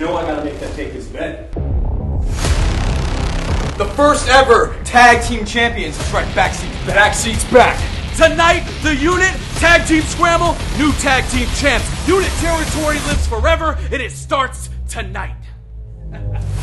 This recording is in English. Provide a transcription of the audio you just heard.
know I gotta make that take this bet. The first ever tag team champions. That's right, backseats back. Backseat's back. Tonight, the unit, tag team scramble, new tag team champs. Unit territory lives forever, and it starts tonight.